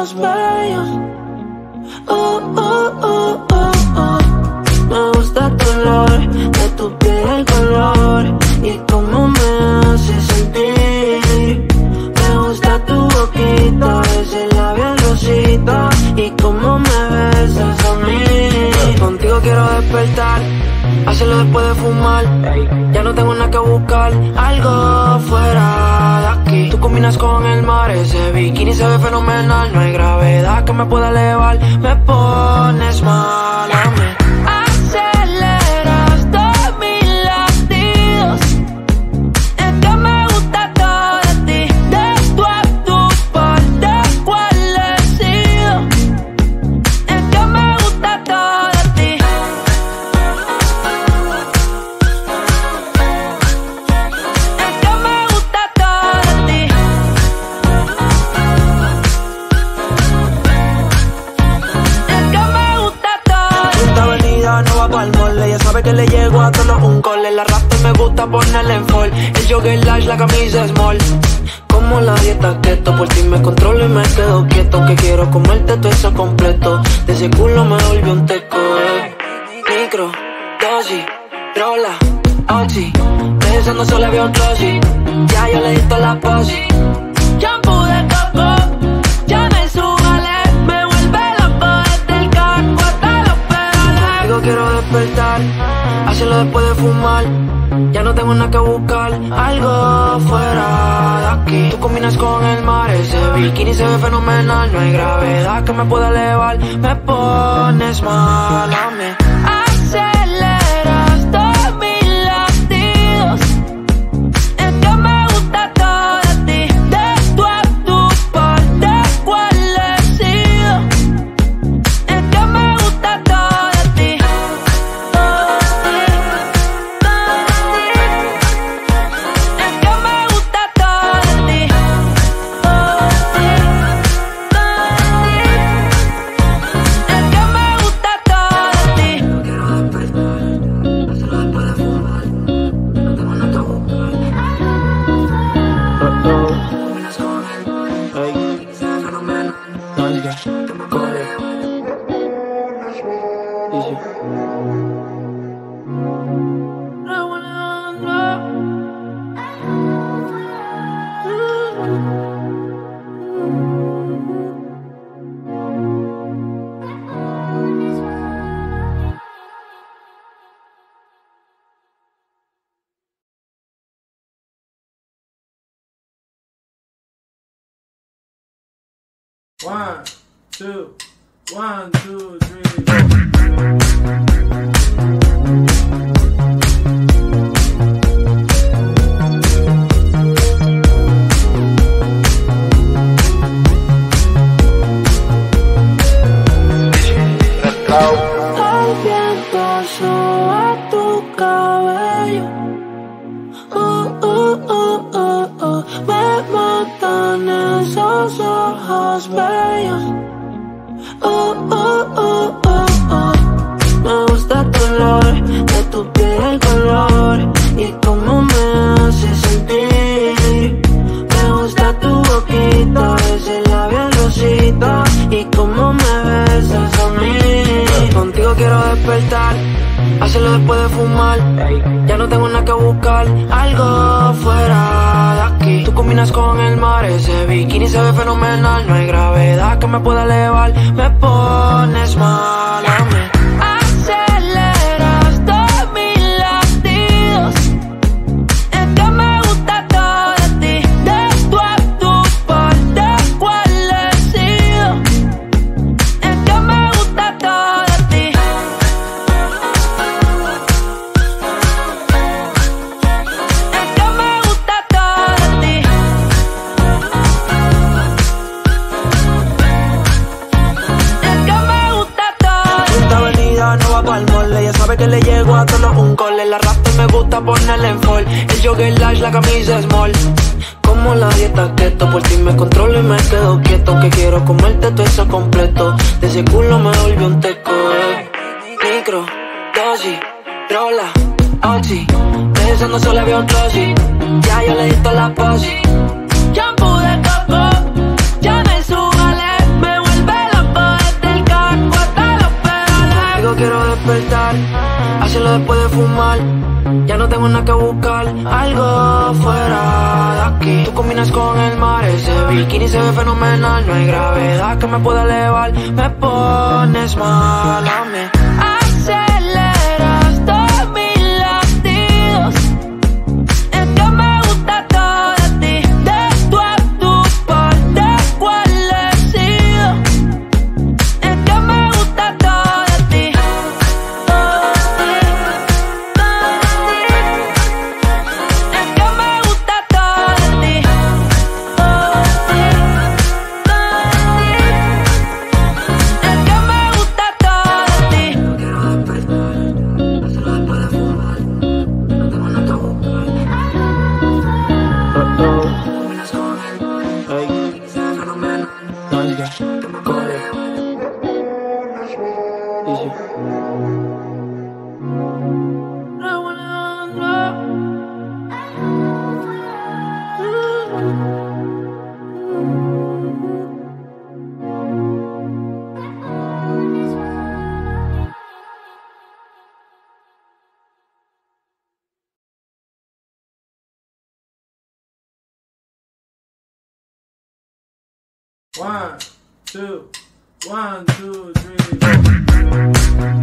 Oh, oh, oh, oh, oh. Me gusta tu olor, de tu piel el color y cómo me hace sentir. Me gusta tu boquita, ese labial rosita y cómo me besas a mí. Contigo quiero despertar, hacerlo después de fumar. Ya no tengo nada que buscar, algo fuera. Tú combinas con el mar, ese bikini se ve fenomenal. No hay gravedad que me pueda elevar, me pones mal a mí. Ponerle en fall. El jogger large, la camisa small. Como la dieta keto, por ti me controlo y me quedo quieto. Que quiero comerte todo eso completo. De ese culo me volvió un teco, eh. Micro, dosis, rola, oxi. Pensando solo había un. Ya yo le di toda la posi. Después de fumar. Ya no tengo nada que buscar, algo fuera de aquí. Tú combinas con el mar, ese bikini se ve fenomenal. No hay gravedad que me pueda elevar, me pones mal. Two, one, two, three. Oh, oh, oh, oh, oh. Me matan esos ojos bellos. Después de fumar. Ya no tengo nada que buscar, algo fuera de aquí. Tú combinas con el mar, ese bikini se ve fenomenal. No hay gravedad que me pueda elevar, me pones mal bikini se ve fenomenal, no hay gravedad que me pueda elevar. Me pones mal a mí. One, two, one, two, three.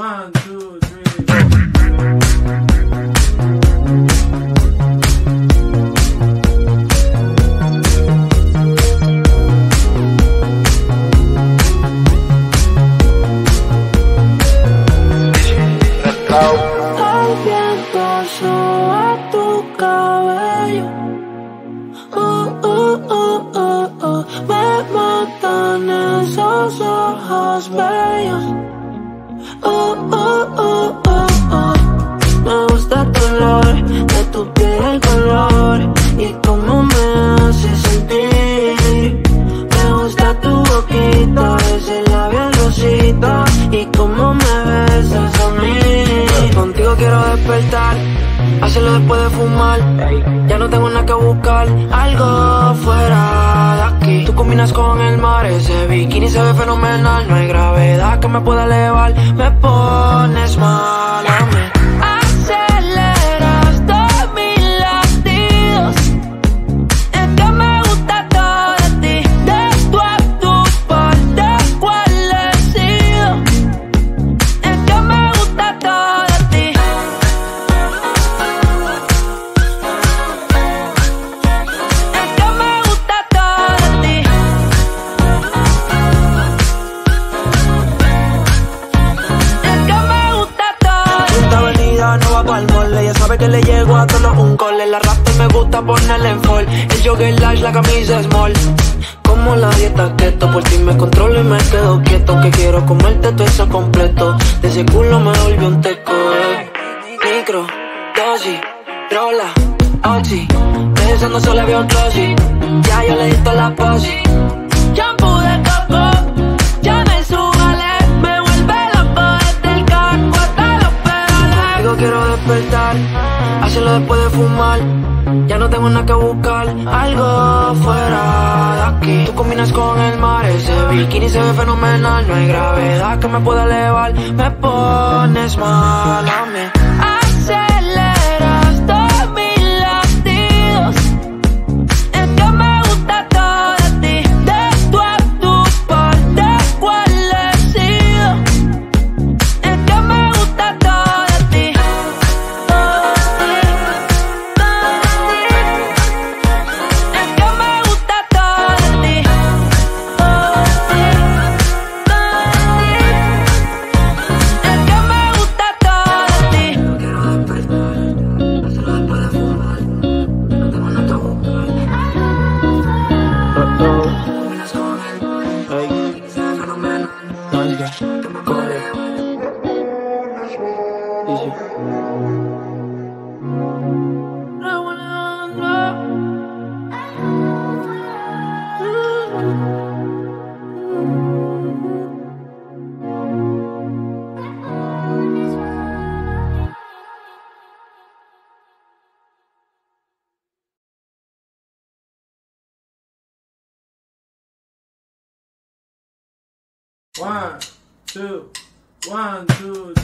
One, two. La rap me gusta ponerle en fall. El jogger large, la camisa small. Como la dieta keto, por ti me controlo y me quedo quieto. Que quiero comerte todo eso completo. De ese culo me volvió un teco. Eh. Micro, dosis, rola, oxi. De eso no se le veo un closet. Ya yo le di la posi. Shampoo de coco, ya me subale. Me vuelve loco desde el caco hasta los pedales. Quiero despertar hacerlo después de fumar. Ya no tengo nada que buscar, algo fuera de aquí. Tú combinas con el mar, ese bikini se ve fenomenal. No hay gravedad que me pueda elevar, me pones mal a mí. two, one, two.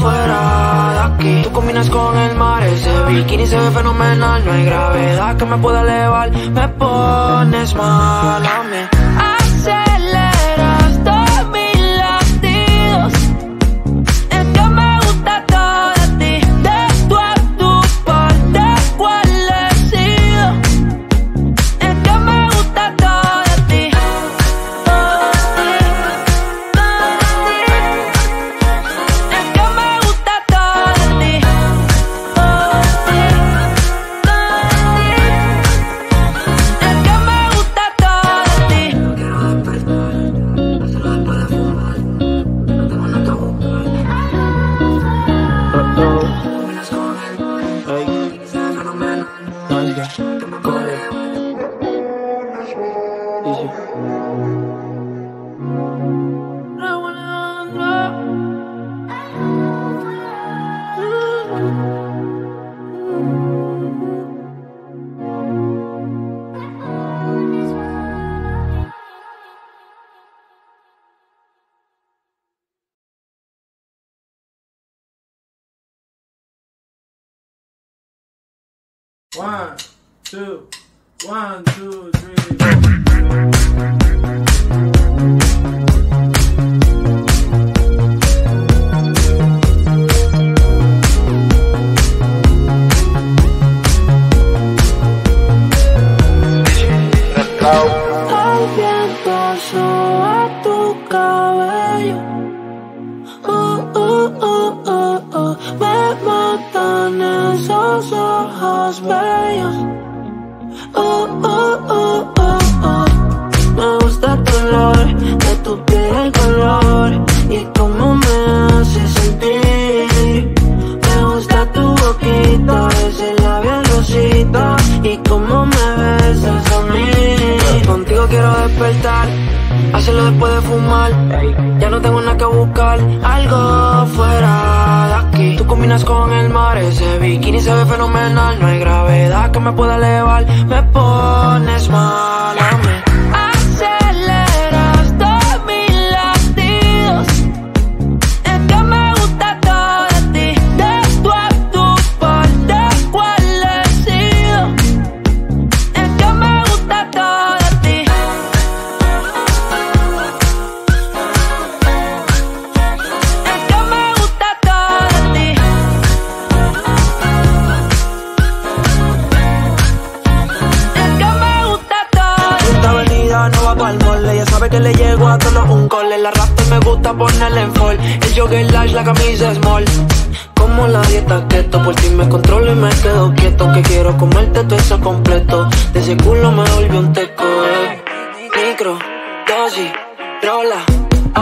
fuera de aquí. Tú combinas con el mar, ese bikini se ve fenomenal. No hay gravedad que me pueda elevar. Me pones mal a mí. One, two, three. despertar, hacerlo después de fumar. Ya no tengo nada que buscar, algo fuera de aquí. Tú combinas con el mar, ese bikini se ve fenomenal. No hay gravedad que me pueda elevar, me pones mal. camisa small. Como la dieta keto, por ti me controlo y me quedo quieto. Que quiero comerte todo eso completo. De ese culo me volvió un teco. Eh. Micro, dosis, rola,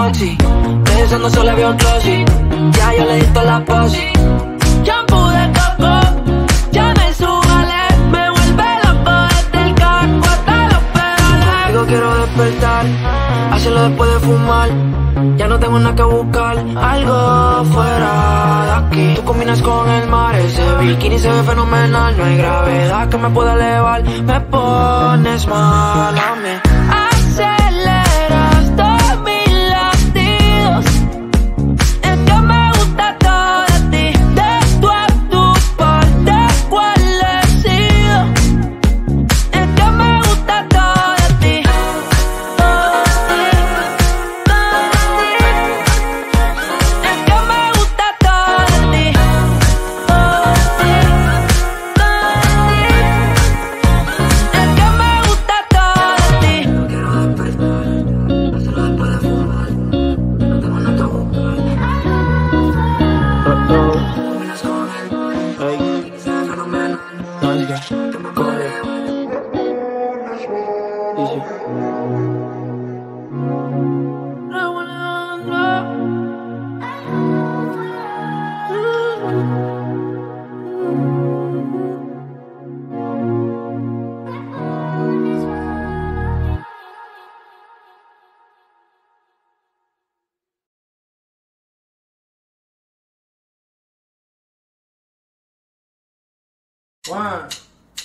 oxi. De eso no solo veo un closet. Ya yo le di toda la posi. Shampoo de coco, ya me subale. Me vuelve loco desde el caco hasta los pedales. Digo, quiero despertar Hacerlo después de fumar. Ya no tengo nada que buscar, algo fuera de aquí. Tú combinas con el mar, ese bikini se ve fenomenal. No hay gravedad que me pueda elevar, me pones mal a mí.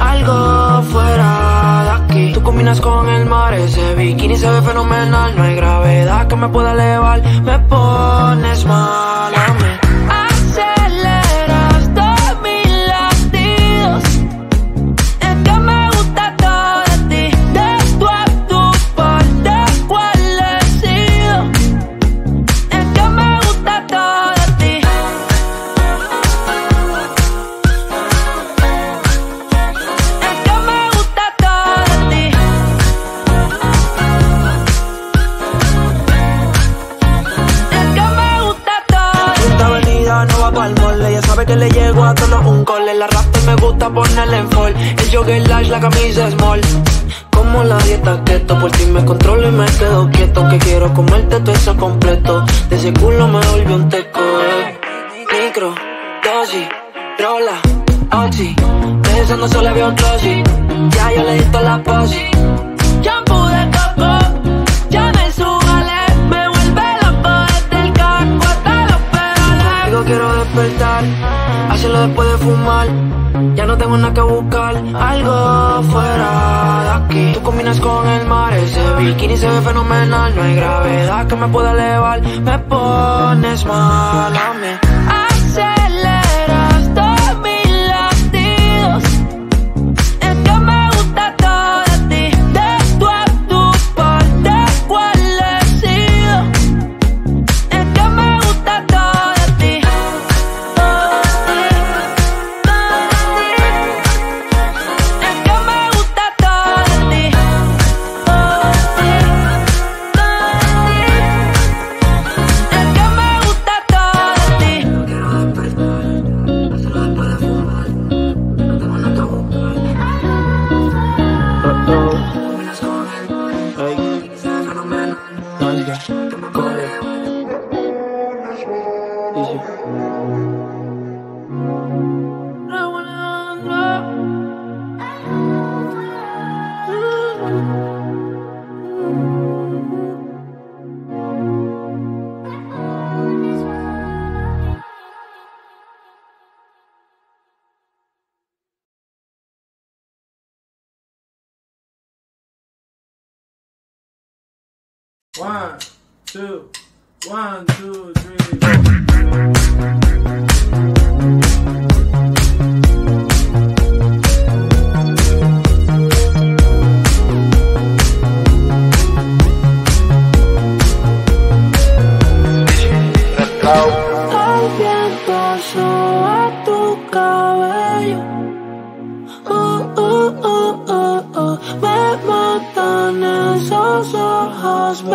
algo fuera de aquí. Tú combinas con el mar, ese bikini se ve fenomenal. No hay gravedad que me pueda elevar, me pones mal. se ve fenomenal. No hay gravedad que me pueda elevar. Me pones mal. One, two, one, two, three. Oh,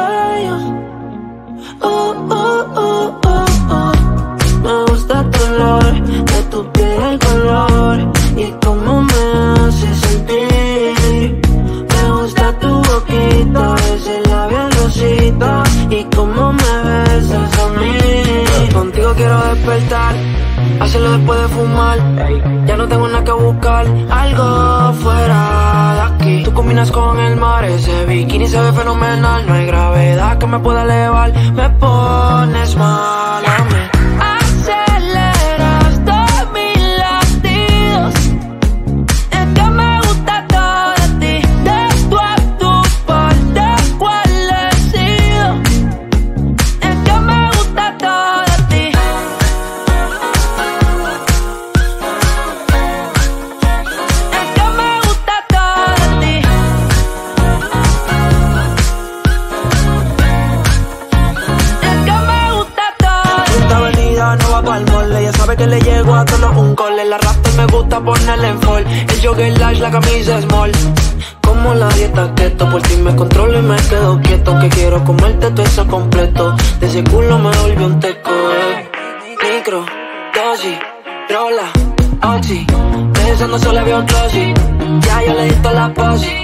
oh, oh, oh, oh. Me gusta tu olor, de tu piel el color y cómo me hace sentir. Me gusta tu boquita, ese labial rosita y cómo me besas a mí. Contigo quiero despertar Hacerlo después de fumar. Ya no tengo nada que buscar. Algo fuera de aquí. Tú combinas con el mar. Ese bikini se ve fenomenal. No hay gravedad que me pueda elevar. Me pones mal. Ponerle en fall. El jogger lash, la camisa small. Como la dieta keto, por ti me controlo y me quedo quieto. Que quiero comerte todo eso completo. De ese culo me volvió un teco, eh. Micro, dosis, rola, oxi. Pensando solo había un glossy. Ya yo le di toda la posi.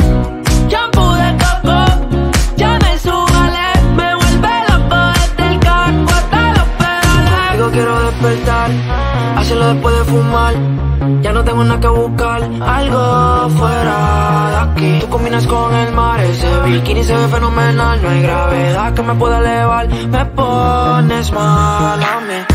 Shampoo de coco, ya me subale. Me vuelve loco desde el carro hasta los pedales. Digo quiero despertar, hacerlo después de fumar. Ya no tengo nada que buscar, algo fuera de aquí. Tú combinas con el mar, ese bikini se ve fenomenal. No hay gravedad que me pueda elevar, me pones mal a mí.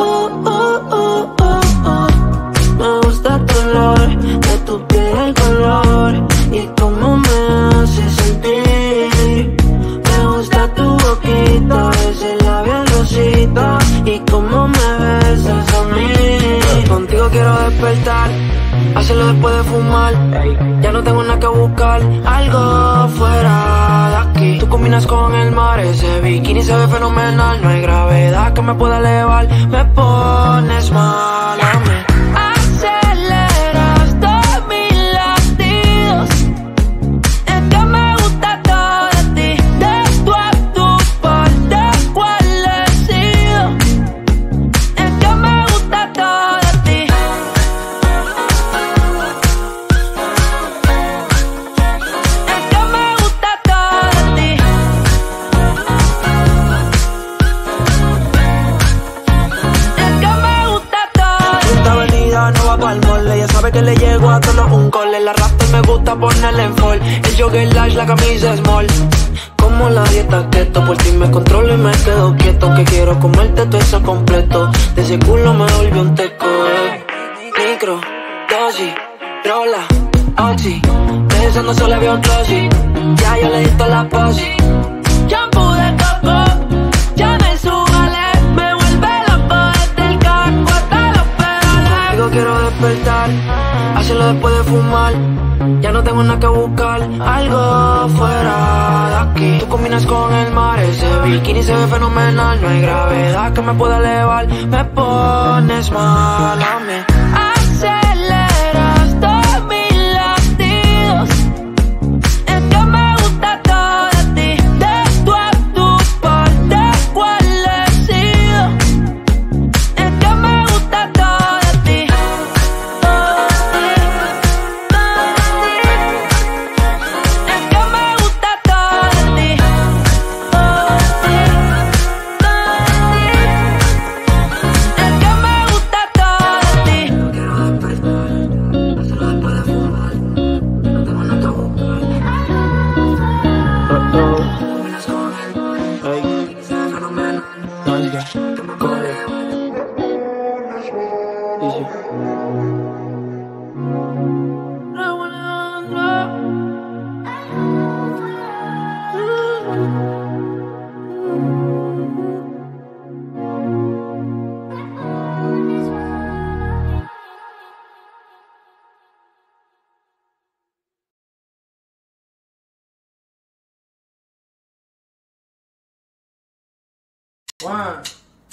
Uh, uh, uh, uh, uh. Me gusta tu olor, de tu piel el color y cómo me hace sentir. Me gusta tu boquita, ese labial rosita y cómo me besas a mí. Contigo quiero despertar, hacerlo después de fumar. Ya no tengo nada que buscar, algo fuera Tú combinas con el mar, ese bikini se ve fenomenal. No hay gravedad que me pueda elevar, me pones mal a mí. Con el mar, ese bikini se ve fenomenal. No hay gravedad que me pueda elevar, me pones mal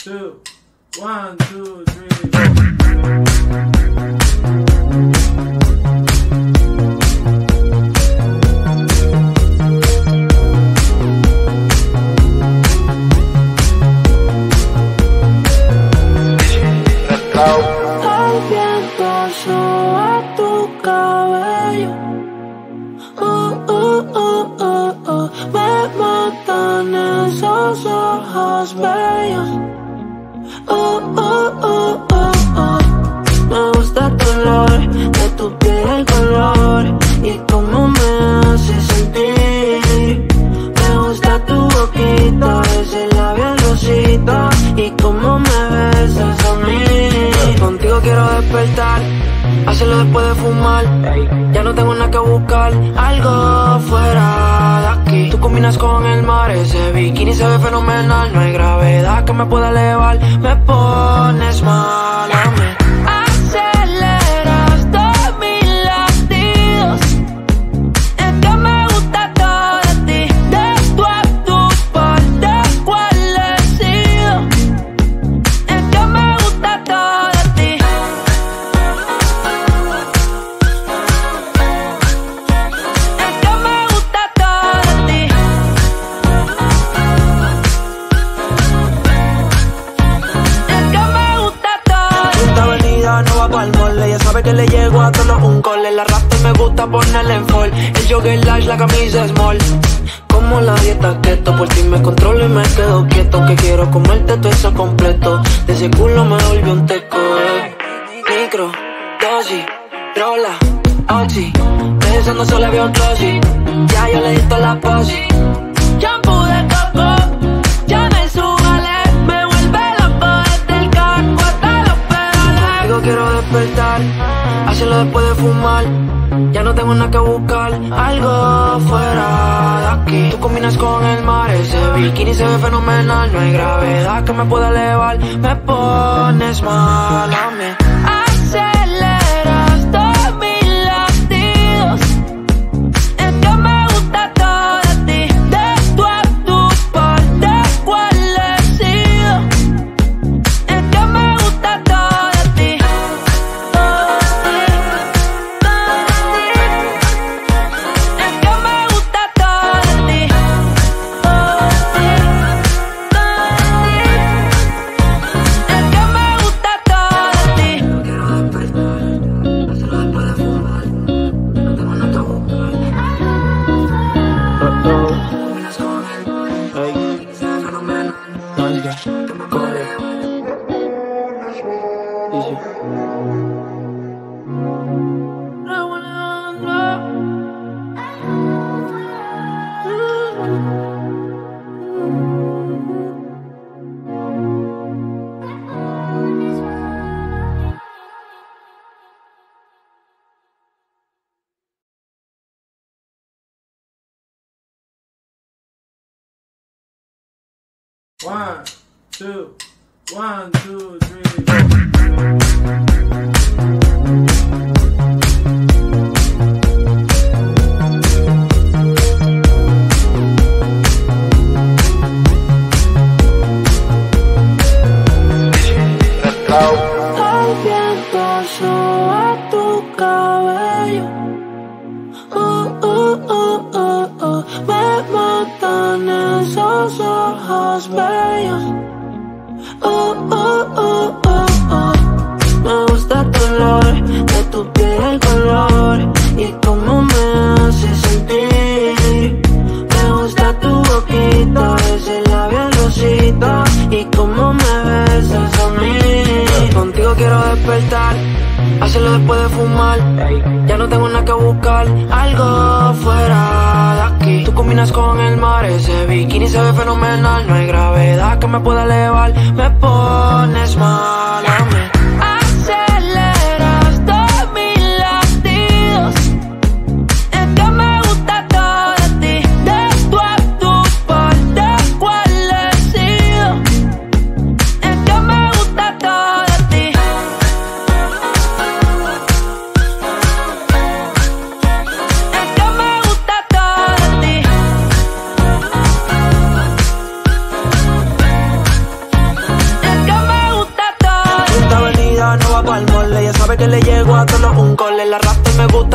two, one, two. despertar, hacerlo después de fumar. Ya no tengo nada que buscar, algo fuera de aquí. Tú combinas con el mar, ese bikini se ve fenomenal. No hay gravedad que me pueda elevar, me pones mal a mí. sale. La rasta me gusta ponerle en fall. El jogger lash, la camisa small. Como la dieta keto, por ti me controlo y me quedo quieto. Que quiero comerte todo eso completo. De ese culo me volvió un teco. Micro, dosis, rola, oxi. Pensando solo había un. Ya yo le di la posi. hacerlo después de fumar. Ya no tengo nada que buscar, algo fuera de aquí. Tú combinas con el mar, ese bikini se ve fenomenal. No hay gravedad que me pueda elevar, me pones mal a mí. One.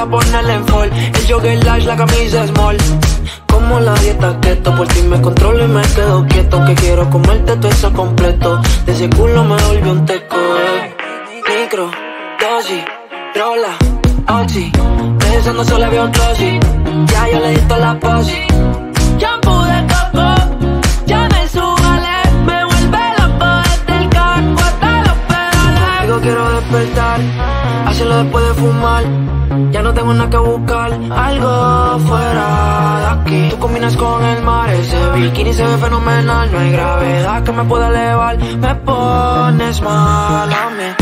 ponerle en fall. El jogger large, la camisa small. Como la dieta keto Por ti me controlo y me quedo quieto Que quiero comerte todo eso completo. De ese culo me volvió un teco. Micro, dosis, rola, oxi De eso no solo veo un Ya yo le di toda la posi. quiero despertar. Hacerlo después de fumar. Ya no tengo nada que buscar. Algo fuera de aquí. Tú combinas con el mar. Ese bikini se ve fenomenal. No hay gravedad que me pueda elevar. Me pones mal a mí.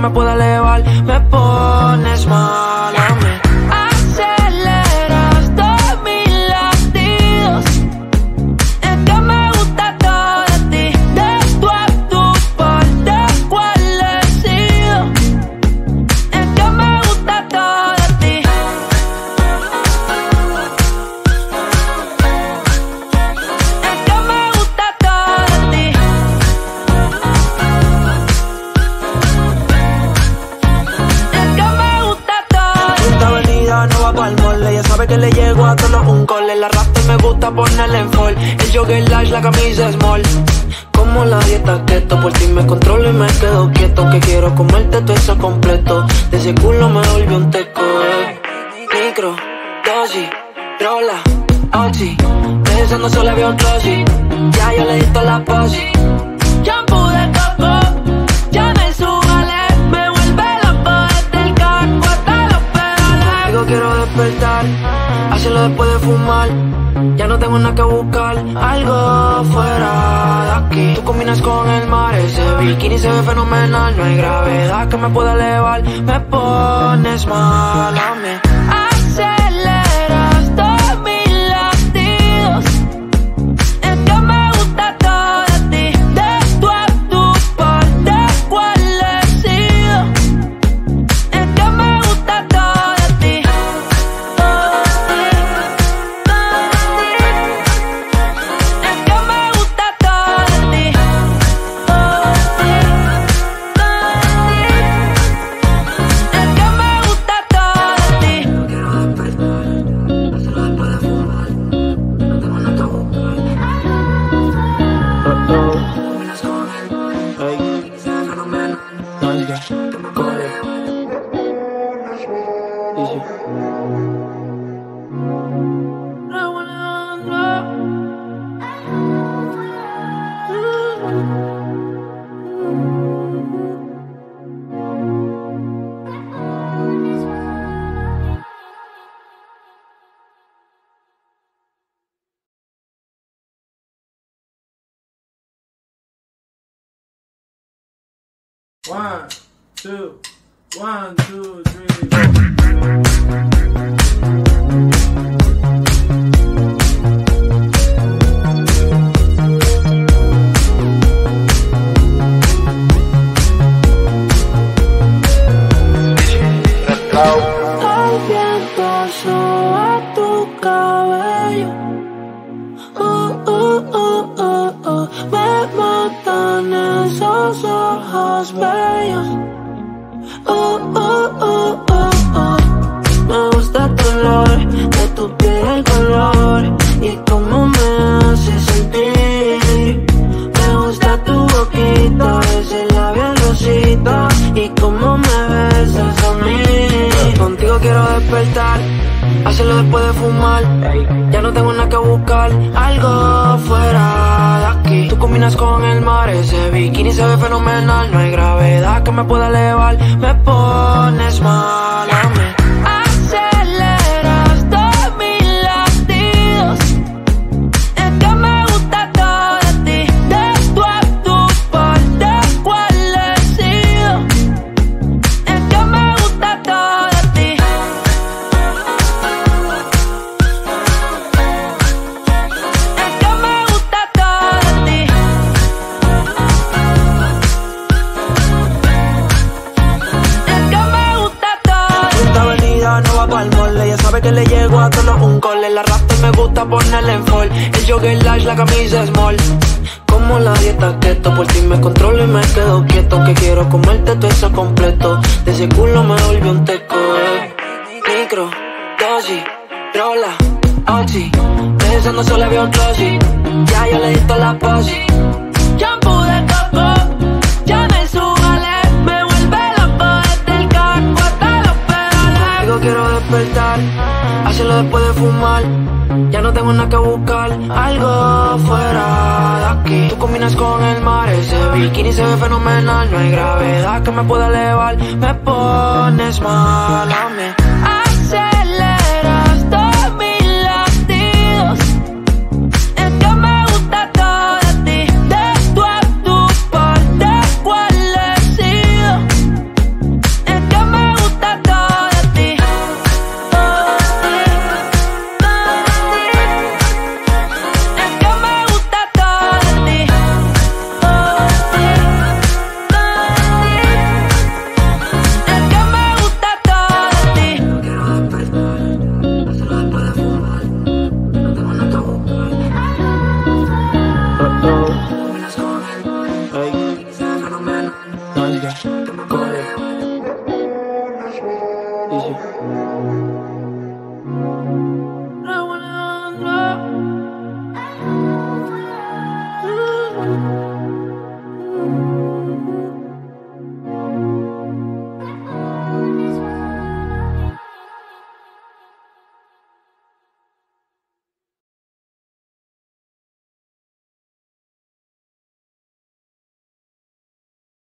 me pueda elevar. Me pones mal. pensando solo veo un glossy. Ya yo le di toda la posi. Shampoo de coco Ya me subale. Me vuelve loco desde el caco hasta los pedales. Digo quiero despertar Hacerlo después de fumar. Ya no tengo nada que buscar Algo fuera de aquí. Tú combinas con el mar Ese bikini se ve fenomenal. No hay gravedad que me pueda elevar Me pones mal a mí. La rasta me gusta ponerle en fall. El jogger large, la camisa small. Como la dieta keto, por ti me controlo y me quedo quieto. Que quiero comerte todo eso completo. De ese culo me volvió un teco, eh. Micro, dosis, rola, oxi. Pensando solo había un glossy. Ya yo le di la posi. Shampoo de coco, ya me subale. Me vuelve loco desde el carro hasta los pedales. Digo quiero despertar, después de fumar. Ya no tengo nada que buscar, algo fuera de aquí. Tú combinas con el mar, ese bikini se ve fenomenal. No hay gravedad que me pueda elevar, me pones mal a mí.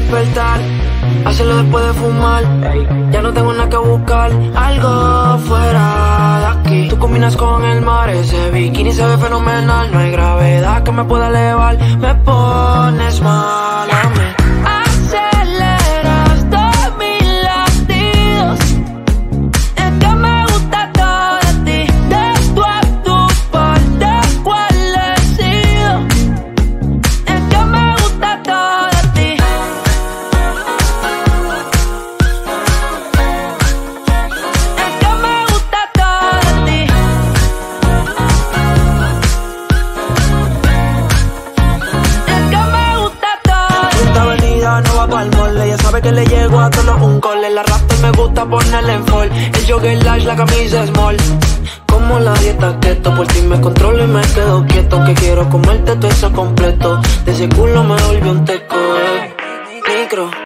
Despertar, hacerlo después de fumar. Ya no tengo nada que buscar, algo fuera de aquí. Tú combinas con el mar, ese bikini se ve fenomenal. No hay gravedad que me pueda elevar, me pones mal a mí. Que le llego a todos un cole. La rasta me gusta ponerle en fall. El jogger large, la camisa small. Como la dieta keto, por ti me controlo y me quedo quieto. Que quiero comerte todo eso completo. De ese culo me volvió un teco, eh. Micro.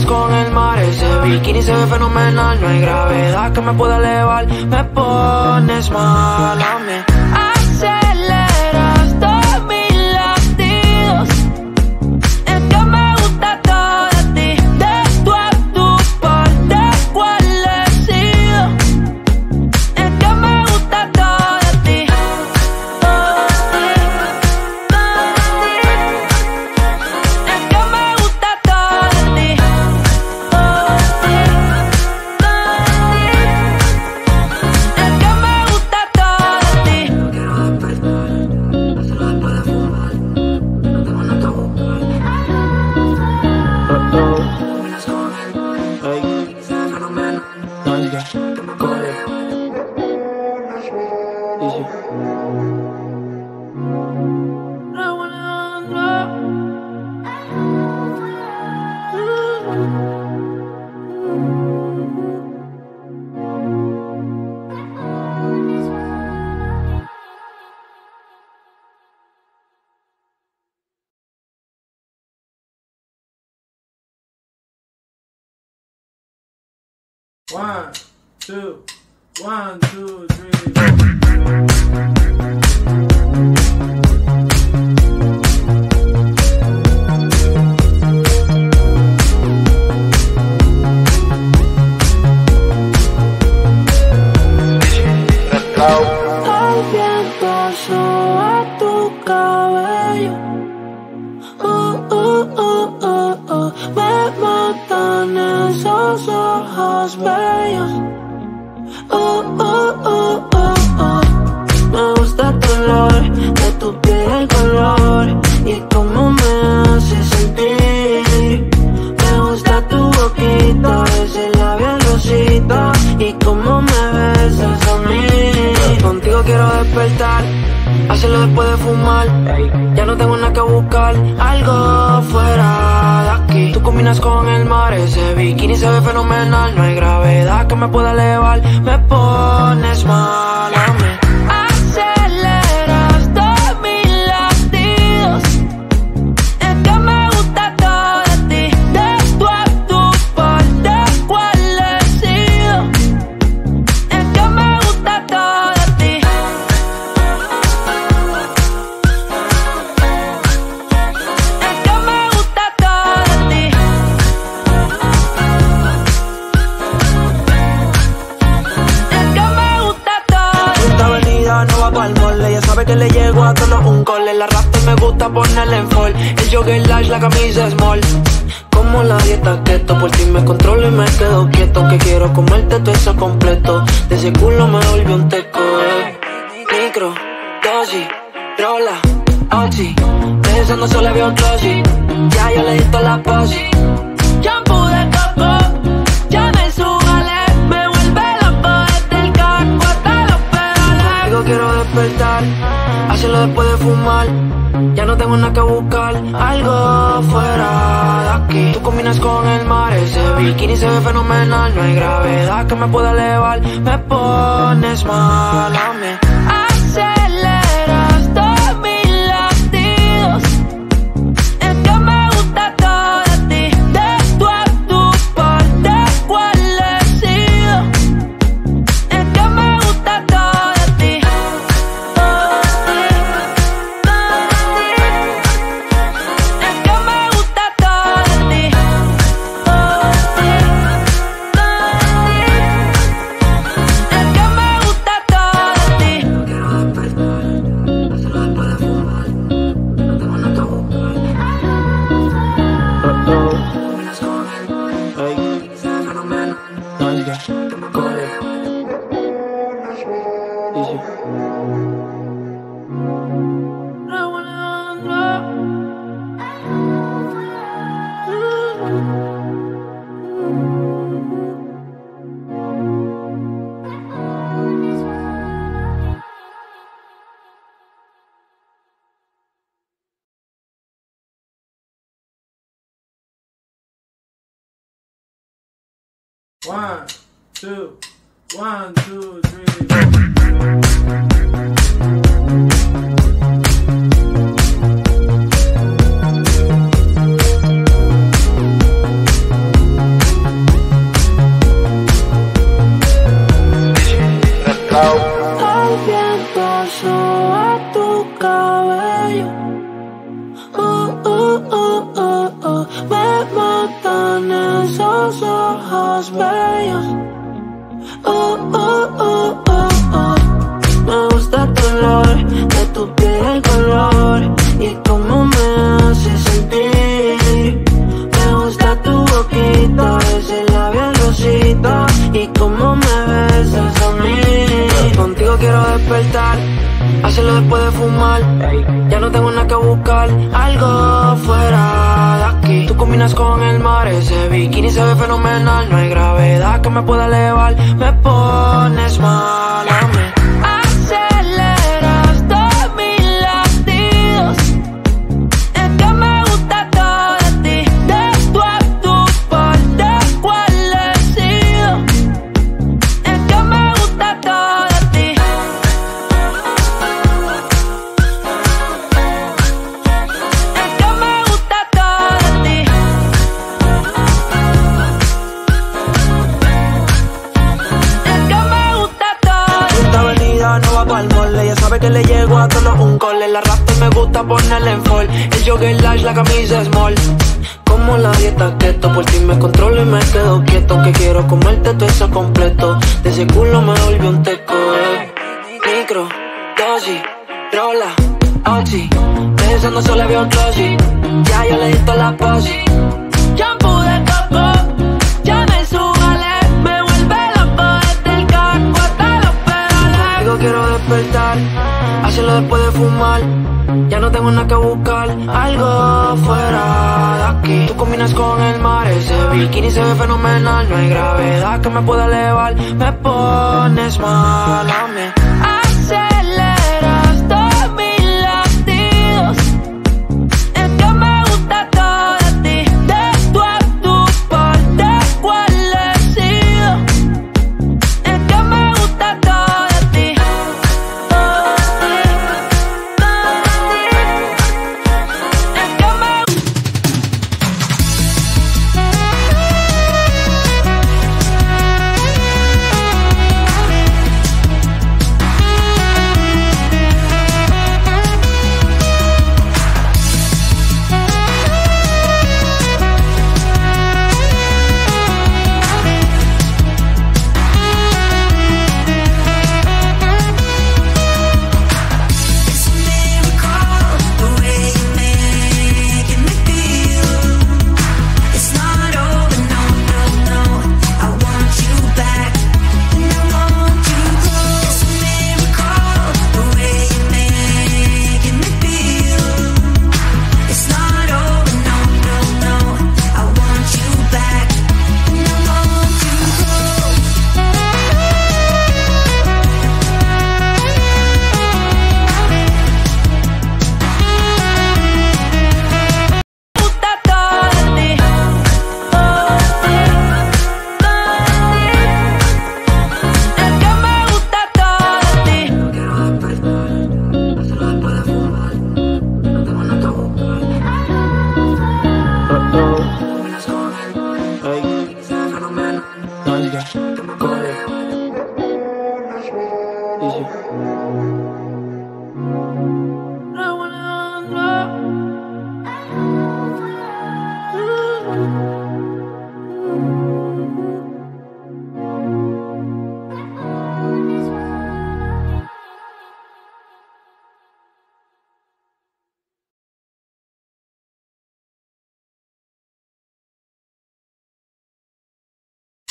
con el mar Ese bikini se ve fenomenal No hay gravedad que me pueda elevar. Me pones mal fenomenal. Que Ella sabe que le llego a tono un cole. La rap me gusta ponerle en fall. El jogger large, la camisa small. Como la dieta keto, por ti me controlo y me quedo quieto. Que quiero comerte todo eso completo. De ese culo me volvió un teco. Eh. Micro, dosis, rola, oxi. Pensando solo había un closet. Ya yo le di toda la posi. Shampoo despertar. Después de fumar. Ya no tengo nada que buscar. Algo fuera de aquí. Tú combinas con el mar. Ese bikini se ve fenomenal. No hay gravedad que me pueda elevar. Me pones mal a mí. One, two, three. hacerlo después de fumar. Ya no tengo nada que buscar, algo fuera de aquí. Tú combinas con el mar, ese bikini se ve fenomenal. No hay gravedad que me pueda elevar, me pones mal a mí.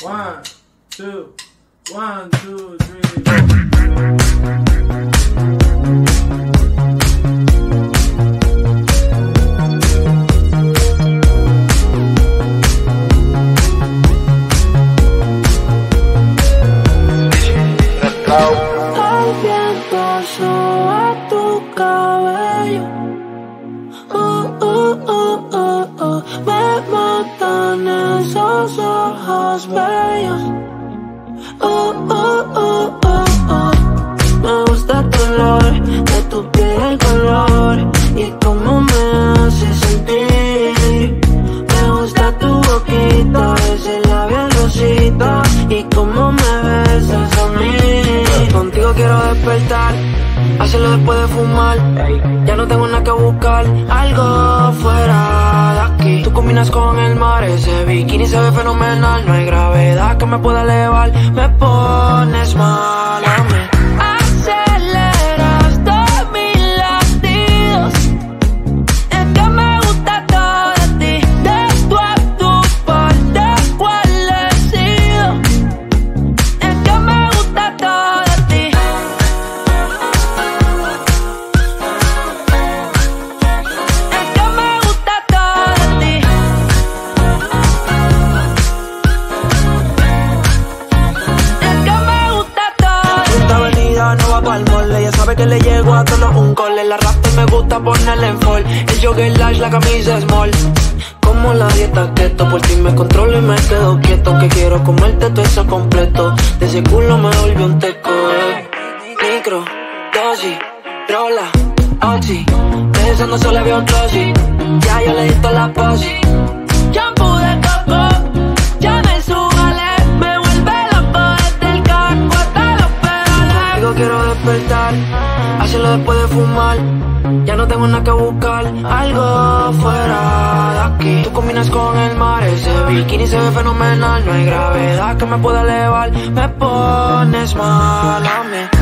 One, two, one, two. que le llego a todos un call. El arrastre me gusta ponerle en fall. El jogger lash, la camisa small. Como la dieta keto, por ti me controlo y me quedo quieto. Que quiero comerte todo eso completo. De ese culo me volvió un teco. Eh. Micro, dosis, rola, oxi. Pensando solo veo un Ya yo le di la posi. Ya pude quiero despertar, hacerlo después de fumar. Ya no tengo nada que buscar, algo fuera de aquí. Tú combinas con el mar, ese bikini se ve fenomenal. No hay gravedad que me pueda elevar, me pones mal a mí.